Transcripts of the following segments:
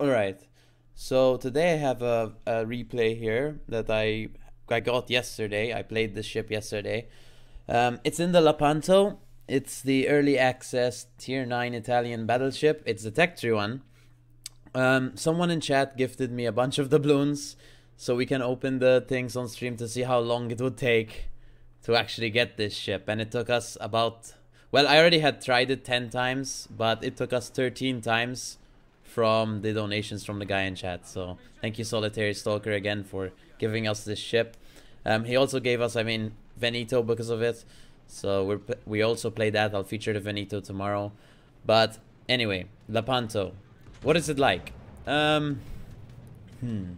Alright. So today I have a, a replay here that I I got yesterday. I played this ship yesterday. Um, it's in the Lepanto. It's the early access tier 9 Italian battleship. It's the Tech Tree one. Um, someone in chat gifted me a bunch of doubloons so we can open the things on stream to see how long it would take to actually get this ship. And it took us about... Well, I already had tried it 10 times, but it took us 13 times from the donations from the guy in chat. So thank you, Solitary Stalker, again for giving us this ship. Um, he also gave us, I mean, Veneto because of it. So we we also play that. I'll feature the Veneto tomorrow. But anyway, Lepanto. What is it like? Um, hmm.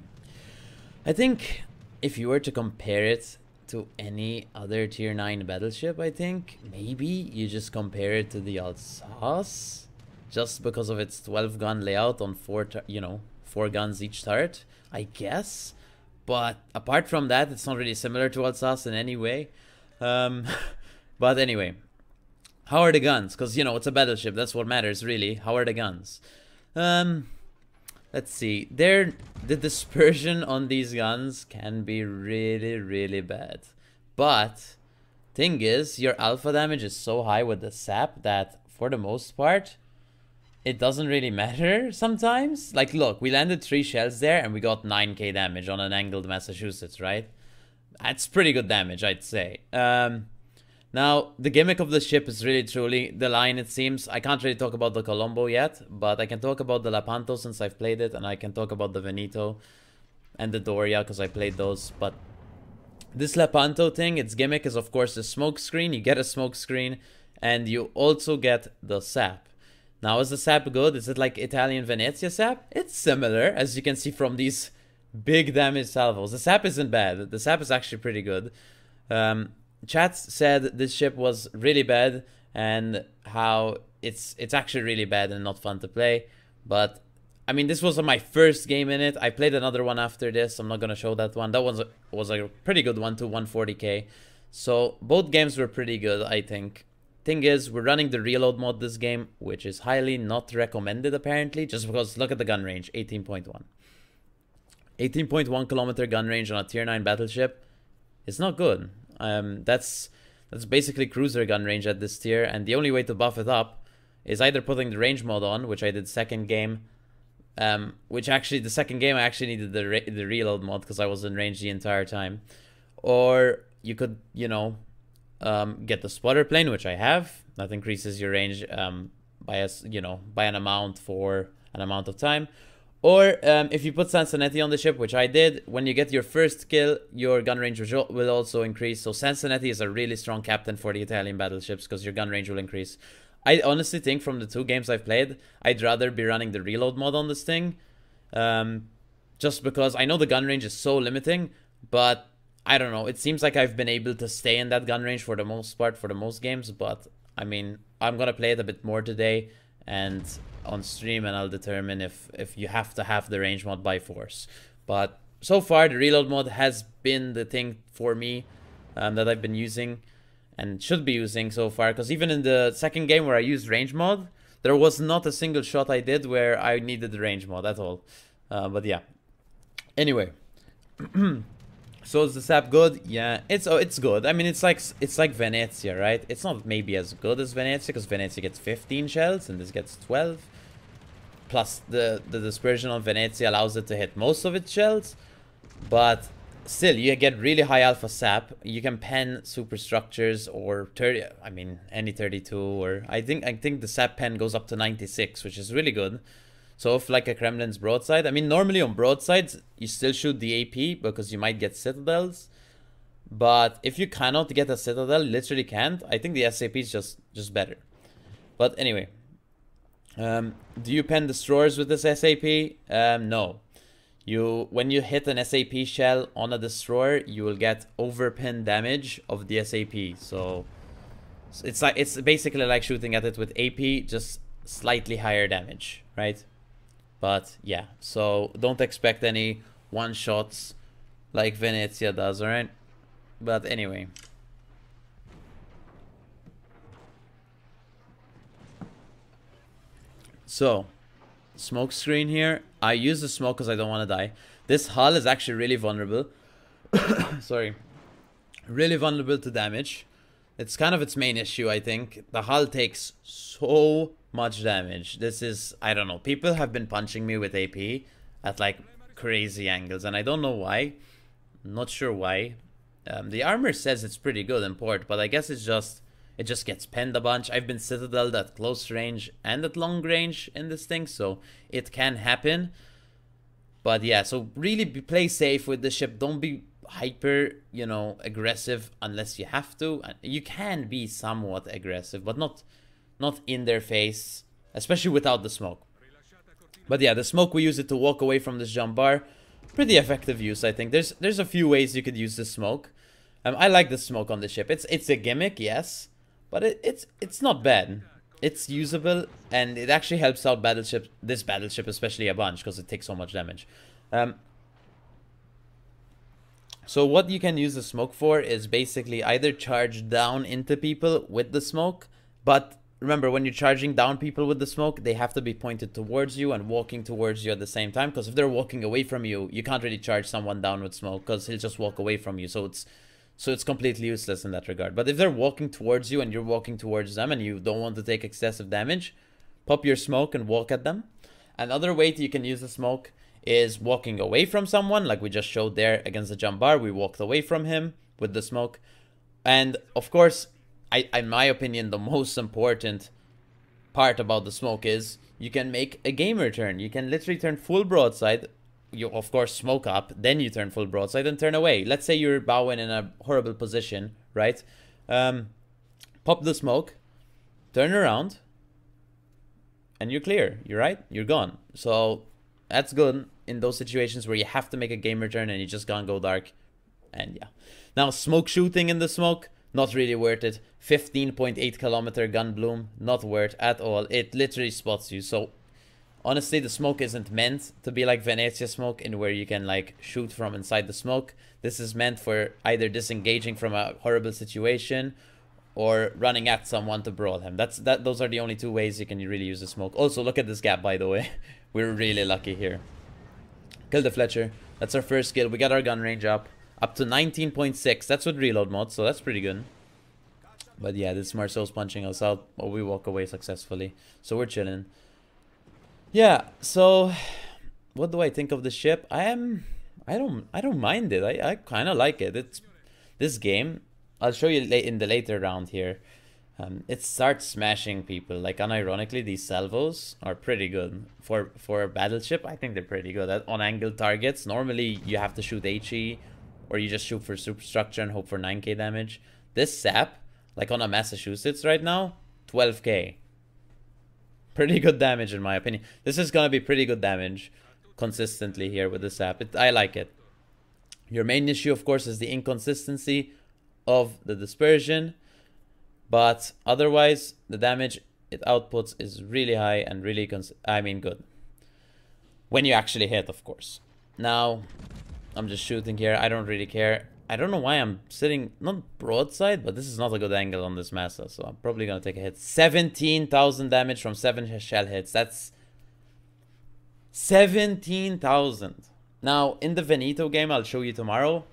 I think if you were to compare it to any other tier 9 battleship, I think maybe you just compare it to the Alsace just because of its 12 gun layout on four, you know, four guns each turret, I guess. But apart from that, it's not really similar to Alsace in any way. Um, but anyway, how are the guns? Because, you know, it's a battleship. That's what matters, really. How are the guns? Um, let's see. There, the dispersion on these guns can be really, really bad. But, thing is, your alpha damage is so high with the sap that, for the most part, it doesn't really matter sometimes. Like, look, we landed three shells there and we got 9k damage on an angled Massachusetts, right? That's pretty good damage, I'd say. Um, now, the gimmick of the ship is really truly the line, it seems. I can't really talk about the Colombo yet, but I can talk about the Lepanto since I've played it, and I can talk about the Veneto and the Doria because I played those. But this Lepanto thing, its gimmick is, of course, the smoke screen. You get a smoke screen, and you also get the sap. Now, is the sap good? Is it like Italian Venezia sap? It's similar, as you can see from these big damage salvos. The sap isn't bad. The sap is actually pretty good. Um, chat said this ship was really bad and how it's it's actually really bad and not fun to play. But I mean, this was my first game in it. I played another one after this. I'm not gonna show that one. That one was a pretty good one to 140k. So both games were pretty good, I think. Thing is, we're running the reload mod this game, which is highly not recommended apparently, just because look at the gun range, 18.1. 18.1 kilometer gun range on a tier 9 battleship is not good. Um, that's that's basically cruiser gun range at this tier, and the only way to buff it up is either putting the range mod on, which I did second game, um, which actually the second game I actually needed the the reload mod because I was in range the entire time, or you could you know um, get the spotter plane, which I have. That increases your range um, by a, you know by an amount for an amount of time. Or um, if you put Sansonetti on the ship, which I did, when you get your first kill, your gun range will also increase. So Sansonetti is a really strong captain for the Italian battleships because your gun range will increase. I honestly think from the two games I've played, I'd rather be running the reload mod on this thing. Um, just because I know the gun range is so limiting, but I don't know. It seems like I've been able to stay in that gun range for the most part for the most games, but I mean, I'm gonna play it a bit more today and on stream, and I'll determine if if you have to have the range mod by force. But so far, the reload mod has been the thing for me um, that I've been using and should be using so far. Because even in the second game where I used range mod, there was not a single shot I did where I needed the range mod at all. Uh, but yeah. Anyway. So is the sap good? Yeah, it's oh, it's good. I mean, it's like it's like Venezia, right? It's not maybe as good as Venezia because Venezia gets 15 shells and this gets 12. Plus, the the dispersion on Venezia allows it to hit most of its shells, but still, you get really high alpha sap. You can pen superstructures or 30. I mean, any 32 or I think I think the sap pen goes up to 96, which is really good. So if like a Kremlin's broadside, I mean, normally on broadsides, you still shoot the AP because you might get citadels. But if you cannot get a citadel, literally can't, I think the SAP is just, just better. But anyway, um, do you pen destroyers with this SAP? Um, no. You When you hit an SAP shell on a destroyer, you will get overpen damage of the SAP. So it's like it's basically like shooting at it with AP, just slightly higher damage, right? But yeah, so don't expect any one shots like Venezia does, alright? But anyway. So, smoke screen here. I use the smoke because I don't want to die. This hull is actually really vulnerable. Sorry. Really vulnerable to damage. It's kind of its main issue, I think. The hull takes so much damage. This is, I don't know. People have been punching me with AP at like crazy angles, and I don't know why. Not sure why. Um, the armor says it's pretty good in port, but I guess it's just it just gets penned a bunch. I've been citadel at close range and at long range in this thing, so it can happen. But yeah, so really be, play safe with the ship. Don't be hyper, you know, aggressive unless you have to. You can be somewhat aggressive, but not not in their face, especially without the smoke. But yeah, the smoke we use it to walk away from this Jean Bart. Pretty effective use, I think. There's there's a few ways you could use the smoke. Um, I like the smoke on the ship. It's it's a gimmick, yes, but it, it's it's not bad. It's usable and it actually helps out battleship this battleship especially a bunch because it takes so much damage. Um, so what you can use the smoke for is basically either charge down into people with the smoke, but remember when you're charging down people with the smoke they have to be pointed towards you and walking towards you at the same time because if they're walking away from you you can't really charge someone down with smoke because he'll just walk away from you. So it's so it's completely useless in that regard. But if they're walking towards you and you're walking towards them and you don't want to take excessive damage pop your smoke and walk at them. Another way you can use the smoke is walking away from someone like we just showed there against the Jean Bart we walked away from him with the smoke and of course I, in my opinion, the most important part about the smoke is you can make a gamer turn. You can literally turn full broadside. You of course smoke up, then you turn full broadside and turn away. Let's say you're bowing in a horrible position, right? Um, pop the smoke, turn around, and you're clear. You're right. You're gone. So that's good in those situations where you have to make a game return and you just can't go dark. And yeah. Now smoke shooting in the smoke not really worth it. 15.8 kilometer gun bloom, not worth at all. It literally spots you. So honestly, the smoke isn't meant to be like Venezia smoke in where you can like shoot from inside the smoke. This is meant for either disengaging from a horrible situation or running at someone to brawl him. That's that. Those are the only two ways you can really use the smoke. Also, look at this gap, by the way. We're really lucky here. Kill the Fletcher. That's our first kill. We got our gun range up. Up to 19.6. That's with reload mode, so that's pretty good. But yeah, this Marceau's punching us out, but we walk away successfully. So we're chilling. Yeah, so what do I think of the ship? I am I don't I don't mind it. I, I kinda like it. It's this game. I'll show you in the later round here. Um, it starts smashing people. Like unironically, these salvos are pretty good for for a battleship. I think they're pretty good at on angle targets. Normally, you have to shoot HE or you just shoot for superstructure and hope for 9k damage. This sap, like on a Massachusetts right now, 12k. Pretty good damage in my opinion. This is gonna be pretty good damage consistently here with the sap. It, I like it. Your main issue, of course, is the inconsistency of the dispersion. But otherwise, the damage it outputs is really high and really, I mean, good. When you actually hit, of course. Now, I'm just shooting here. I don't really care. I don't know why I'm sitting, not broadside, but this is not a good angle on this Massa, so I'm probably going to take a hit. 17,000 damage from 7 shell hits. That's 17,000. Now, in the Veneto game I'll show you tomorrow,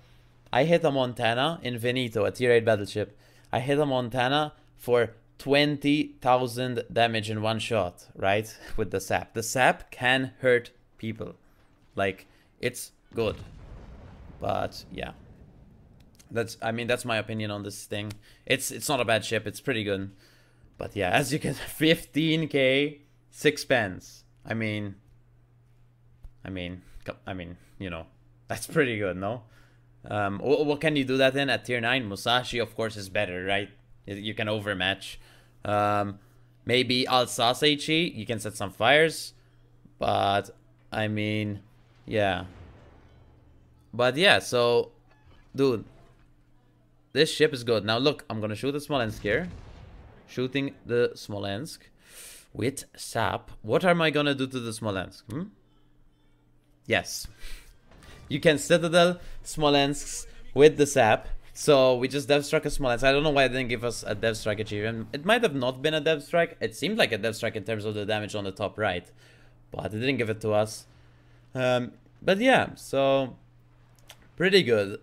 I hit a Montana in Veneto, a tier 8 battleship. I hit a Montana for 20,000 damage in one shot, right? With the sap. The sap can hurt people. Like, it's good. But yeah. That's I mean that's my opinion on this thing. It's it's not a bad ship, it's pretty good. But yeah, as you can 15k, six pence. I mean I mean I mean, you know, that's pretty good, no? Um, what, what can you do that in at tier 9? Musashi, of course, is better, right? You can overmatch. Um, maybe Alsace you can set some fires. But, I mean, yeah. But yeah, so, dude, this ship is good. Now look, I'm gonna shoot the Smolensk here. Shooting the Smolensk with sap. What am I gonna do to the Smolensk? Hmm? Yes. You can Citadel Smolensk with the sap. So we just dev struck a Smolensk. I don't know why it didn't give us a dev strike achievement. It might have not been a dev strike. It seemed like a dev strike in terms of the damage on the top right. But it didn't give it to us. Um, but yeah, so pretty good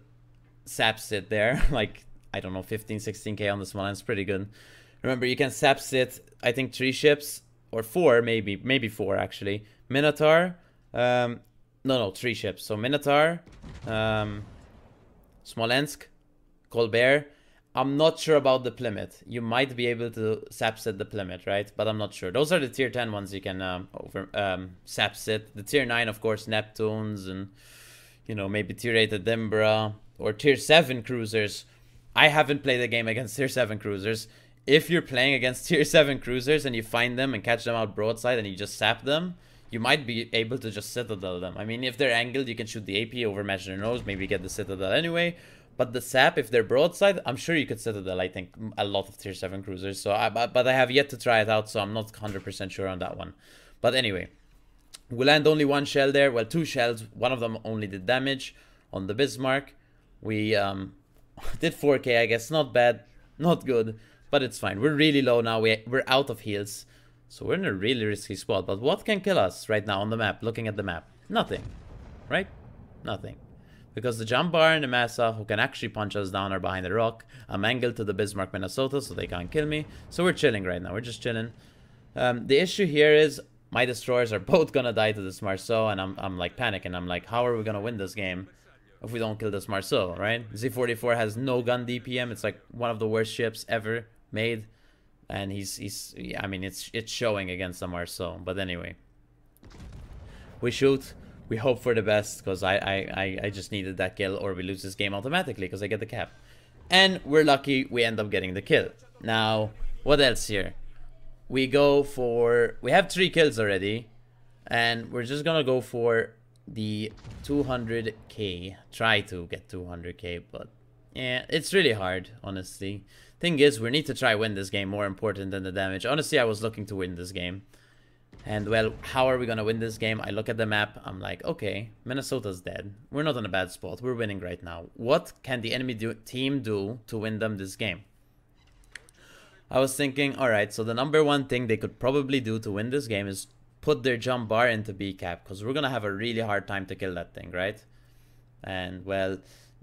sap sit there. like, I don't know, 15, 16k on the Smolensk. Pretty good. Remember, you can sap sit, I think, three ships, or four, maybe, maybe four, actually. Minotaur, um, no, no, three ships. So Minotaur, um, Smolensk, Colbert. I'm not sure about the Plymouth. You might be able to sap sit the Plymouth, right? But I'm not sure. Those are the tier 10 ones you can um, over um, sap sit. The tier 9, of course, Neptunes and, you know, maybe tier 8 Edinburgh or tier 7 cruisers. I haven't played a game against tier 7 cruisers. If you're playing against tier 7 cruisers and you find them and catch them out broadside and you just sap them, you might be able to just citadel them. I mean, if they're angled, you can shoot the AP over measure nose, maybe get the citadel anyway. But the sap, if they're broadside, I'm sure you could citadel, I think, a lot of tier 7 cruisers. So, I, but I have yet to try it out, so I'm not 100% sure on that one. But anyway, we land only one shell there. Well, two shells. One of them only did damage on the Bismarck. We um, did 4k, I guess. Not bad, not good, but it's fine. We're really low now. We, we're out of heals. So we're in a really risky spot. But what can kill us right now on the map, looking at the map? Nothing, right? Nothing. Because the Jean Bart and the Massa, who can actually punch us down, are behind the rock. I'm angled to the Bismarck, Minnesota, so they can't kill me. So we're chilling right now. We're just chilling. Um, the issue here is my destroyers are both gonna die to this Marceau, and I'm, I'm like panicking. I'm like, how are we gonna win this game if we don't kill this Marceau, right? Z44 has no gun DPM. It's like one of the worst ships ever made. And he's, he's I mean, it's it's showing against the Marceau. But anyway. We shoot we hope for the best because I, I, I, just needed that kill or we lose this game automatically because I get the cap. And we're lucky we end up getting the kill. Now, what else here? We go for... We have three kills already. And we're just gonna go for the 200k. Try to get 200k, but... Yeah, it's really hard, honestly. Thing is, we need to try win this game more important than the damage. Honestly, I was looking to win this game. And well, how are we gonna win this game? I look at the map, I'm like, okay, Minnesota's dead. We're not in a bad spot. We're winning right now. What can the enemy do team do to win them this game? I was thinking, alright, so the number one thing they could probably do to win this game is put their Jean Bart into B cap, because we're gonna have a really hard time to kill that thing, right? And well,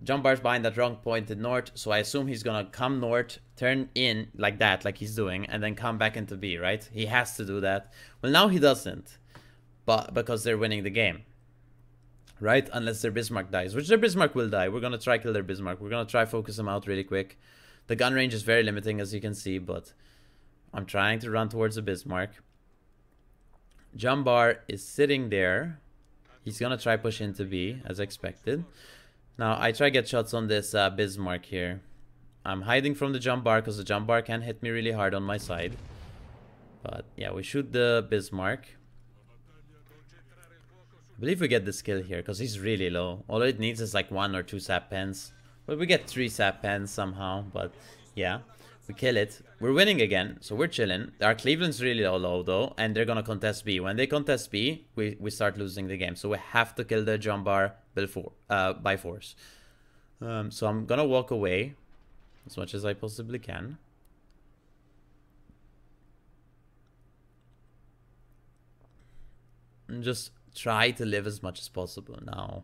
Bart's behind that wrong pointed north, so I assume he's gonna come north, turn in like that, like he's doing, and then come back into B, right? He has to do that. Well, now he doesn't, but because they're winning the game, right? Unless their Bismarck dies, which their Bismarck will die. We're gonna try kill their Bismarck. We're gonna try focus them out really quick. The gun range is very limiting, as you can see, but I'm trying to run towards the Bismarck. Jean Bart is sitting there. He's gonna try push into B, as expected. Now, I try to get shots on this uh, Bismarck here. I'm hiding from the Jean Bart because the Jean Bart can hit me really hard on my side. But yeah, we shoot the Bismarck. I believe we get the kill here because he's really low. All it needs is like one or two sap pens. But we get three sap pens somehow. But yeah, we kill it. We're winning again, so we're chilling. Our Cleveland's really low, low though, and they're gonna contest B. When they contest B, we, we start losing the game. So we have to kill the Jean Bart before, uh, by force. Um, so I'm gonna walk away as much as I possibly can. And just try to live as much as possible now.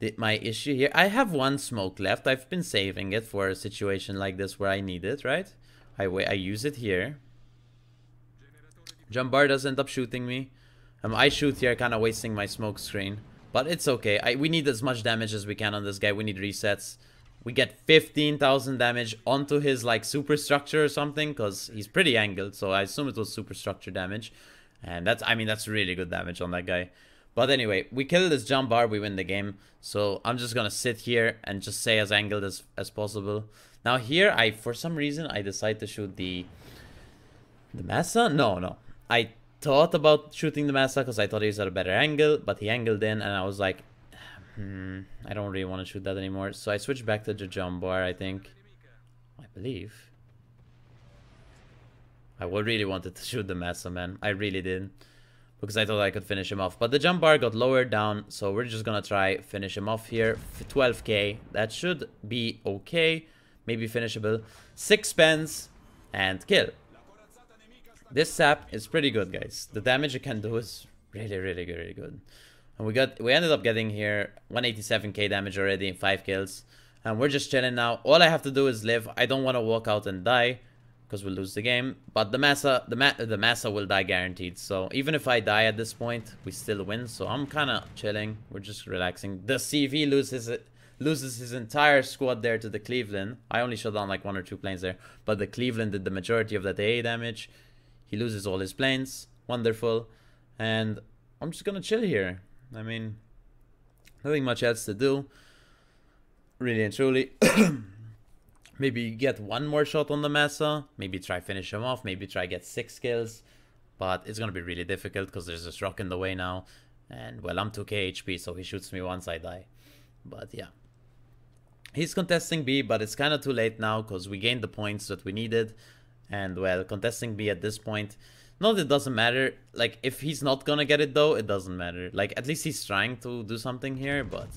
The, my issue here, I have one smoke left. I've been saving it for a situation like this where I need it, right? I, I use it here. Jean Bart does end up shooting me. Um, I shoot here, kind of wasting my smoke screen. But it's okay. I, we need as much damage as we can on this guy. We need resets. We get 15,000 damage onto his like superstructure or something because he's pretty angled. So I assume it was superstructure damage. And that's, I mean, that's really good damage on that guy. But anyway, we kill this Jean Bart, we win the game. So I'm just gonna sit here and just stay as angled as, as possible. Now here, I for some reason, I decide to shoot the... The Massa? No, no. I thought about shooting the Massa because I thought he was at a better angle, but he angled in and I was like, hmm, I don't really want to shoot that anymore. So I switched back to the Jean Bart, I think. I believe. I really wanted to shoot the Massa, man. I really did because I thought I could finish him off. But the Jean Bart got lowered down, so we're just gonna try finish him off here. 12k, that should be okay, maybe finishable. Six pens and kill. This sap is pretty good, guys. The damage it can do is really, really, really good. And we got we ended up getting here 187k damage already in 5 kills. And we're just chilling now. All I have to do is live. I don't want to walk out and die because we'll lose the game. But the Massa, the Ma the Massa will die guaranteed. So even if I die at this point, we still win. So I'm kind of chilling. We're just relaxing. The CV loses it loses his entire squad there to the Cleveland. I only shot down like one or two planes there, but the Cleveland did the majority of that AA damage. He loses all his planes. Wonderful. And I'm just gonna chill here. I mean, nothing much else to do. Really and truly. maybe get one more shot on the Massa. Maybe try finish him off. Maybe try get six kills. But it's gonna be really difficult because there's this rock in the way now. And well, I'm 2k HP, so he shoots me once I die. But yeah. He's contesting B, but it's kind of too late now because we gained the points that we needed. And well, contesting B at this point, not it doesn't matter. Like, if he's not gonna get it though, it doesn't matter. Like, at least he's trying to do something here, but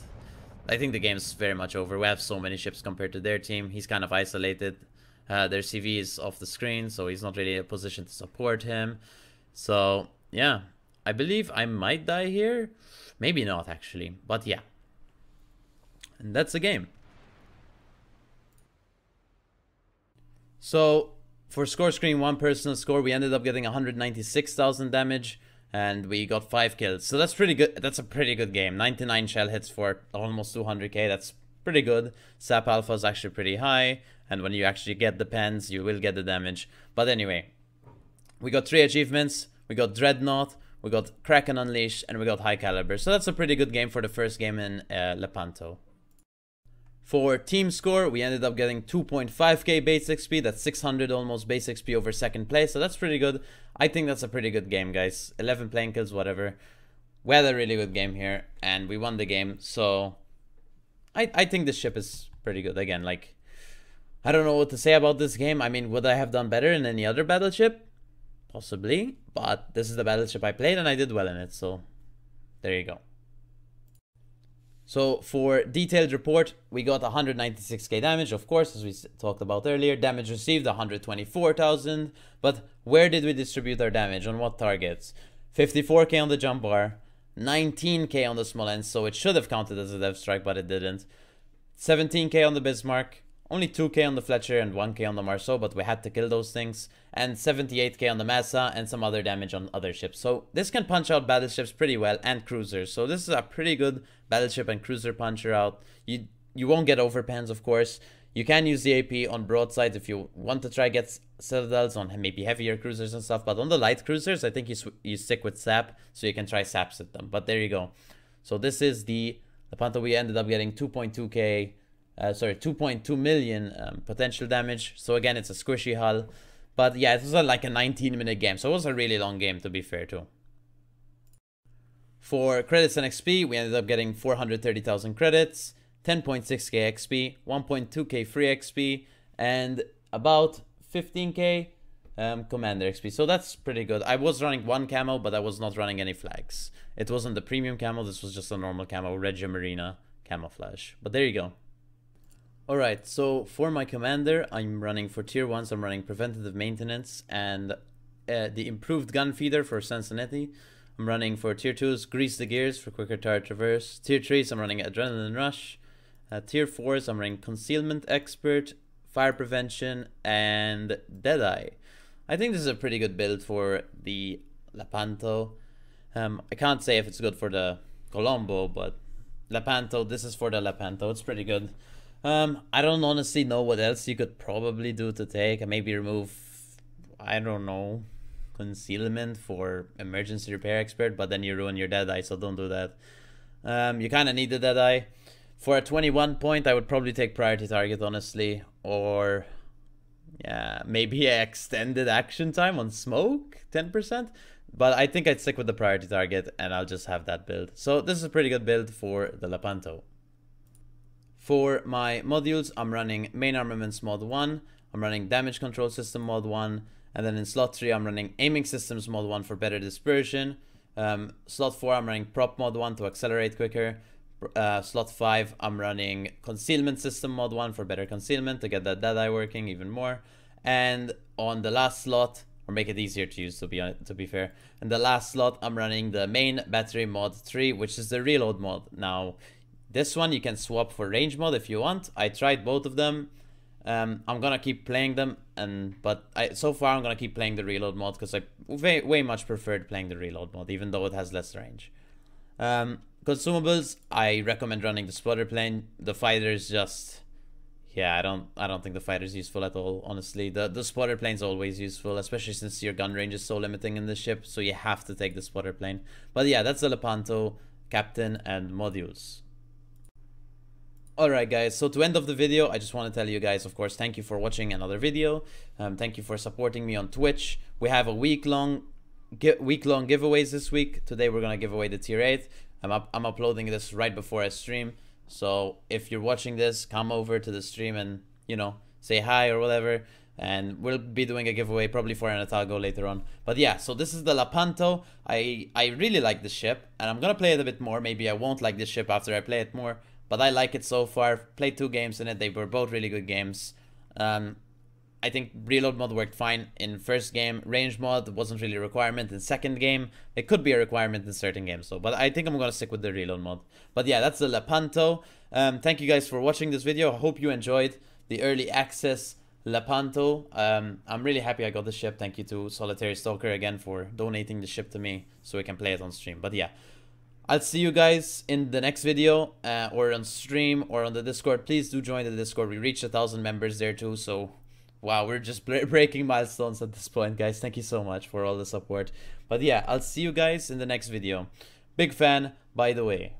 I think the game's very much over. We have so many ships compared to their team. He's kind of isolated. Uh, their CV is off the screen, so he's not really in a position to support him. So, yeah. I believe I might die here. Maybe not, actually. But yeah. And that's the game. So for score screen, one personal score, we ended up getting 196,000 damage and we got 5 kills. So that's pretty good. That's a pretty good game. 99 shell hits for almost 200k. That's pretty good. Sap alpha is actually pretty high. And when you actually get the pens, you will get the damage. But anyway, we got 3 achievements. We got Dreadnought. We got Kraken Unleashed. And we got High Caliber. So that's a pretty good game for the first game in uh, Lepanto. For team score, we ended up getting 2.5k base XP. That's 600 almost base XP over second place. So that's pretty good. I think that's a pretty good game, guys. 11 playing kills, whatever. We had a really good game here, and we won the game. So I, I think this ship is pretty good. Again, like, I don't know what to say about this game. I mean, would I have done better in any other battleship? Possibly. But this is the battleship I played, and I did well in it. So there you go. So for detailed report, we got 196k damage, of course, as we talked about earlier. Damage received 124,000. But where did we distribute our damage? On what targets? 54k on the Jean Bart, 19k on the Smolensk, so it should have counted as a dev strike, but it didn't. 17k on the Bismarck, only 2k on the Fletcher and 1k on the Marceau, but we had to kill those things. And 78k on the Massa and some other damage on other ships. So this can punch out battleships pretty well and cruisers. So this is a pretty good battleship and cruiser puncher out. You you won't get overpens, of course. You can use the AP on broadsides if you want to try get citadels on maybe heavier cruisers and stuff. But on the light cruisers, I think you, you stick with sap so you can try saps at them. But there you go. So this is the Lepanto. We ended up getting 2.2k uh, sorry, 2.2 million um, potential damage. So again, it's a squishy hull. But yeah, it was a, like a 19 minute game. So it was a really long game to be fair too. For credits and XP, we ended up getting 430,000 credits, 10.6k XP, 1.2k free XP, and about 15k um, commander XP. So that's pretty good. I was running one camo, but I was not running any flags. It wasn't the premium camo, this was just a normal camo, Regia Marina camouflage. But there you go. Alright, so for my commander, I'm running for tier 1s, I'm running preventative maintenance and uh, the improved gun feeder for Sansonetti. I'm running for tier 2s, grease the gears for quicker turret traverse. Tier 3s, I'm running adrenaline rush. Uh, tier 4s, I'm running concealment expert, fire prevention, and deadeye. I think this is a pretty good build for the Lepanto. Um, I can't say if it's good for the Colombo, but Lepanto, this is for the Lepanto. It's pretty good. Um, I don't honestly know what else you could probably do to take. Maybe remove, I don't know, concealment for emergency repair expert, but then you ruin your dead eye, so don't do that. Um, you kind of need the dead eye. For a 21 point, I would probably take priority target, honestly, or yeah, maybe extended action time on smoke, 10%. But I think I'd stick with the priority target and I'll just have that build. So this is a pretty good build for the Lepanto. For my modules, I'm running main armaments mod 1, I'm running damage control system mod 1, and then in slot 3 I'm running aiming systems mod 1 for better dispersion. Um, slot 4 I'm running prop mod 1 to accelerate quicker. Uh, slot 5 I'm running concealment system mod 1 for better concealment to get that dead eye working even more. And on the last slot or make it easier to use to be to be fair. In the last slot I'm running the main battery mod 3 which is the reload mod. Now this one you can swap for range mod if you want. I tried both of them. Um, I'm gonna keep playing them and but I so far I'm gonna keep playing the reload mod because I way, way much preferred playing the reload mod even though it has less range. Um, consumables I recommend running the spotter plane. The fighters just yeah, I don't I don't think the fighter's useful at all, honestly. The the spotter plane's always useful, especially since your gun range is so limiting in the ship, so you have to take the spotter plane. But yeah, that's the Lepanto, Captain, and modules. Alright guys, so to end of the video, I just want to tell you guys, of course, thank you for watching another video. Um, thank you for supporting me on Twitch. We have a week-long week-long giveaways this week. Today we're going to give away the tier 8. I'm, up I'm uploading this right before I stream. So if you're watching this, come over to the stream and, you know, say hi or whatever. And we'll be doing a giveaway probably for an Atago later on. But yeah, so this is the Lepanto. I, I really like the ship and I'm going to play it a bit more. Maybe I won't like this ship after I play it more. But I like it so far. Played two games in it. They were both really good games. Um, I think reload mod worked fine in first game. Range mod wasn't really a requirement in second game. It could be a requirement in certain games though. But I think I'm gonna stick with the reload mod. But yeah, that's the Lepanto. Um, thank you guys for watching this video. I hope you enjoyed the early access Lepanto. Um, I'm really happy I got the ship. Thank you to Solitary Stalker again for donating the ship to me so we can play it on stream. But yeah, I'll see you guys in the next video uh, or on stream or on the Discord. Please do join the Discord. We reached a thousand members there too, so wow, we're just breaking milestones at this point, guys. Thank you so much for all the support. But yeah, I'll see you guys in the next video. Big fan, by the way.